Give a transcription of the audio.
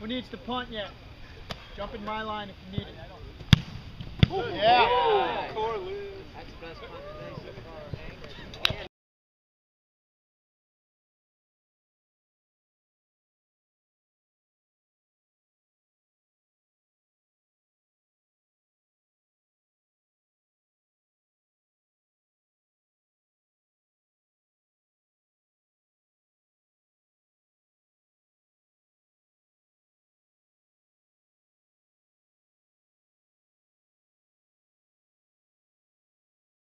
Who needs to punt yet? Jump in my line if you need it. Ooh. Yeah.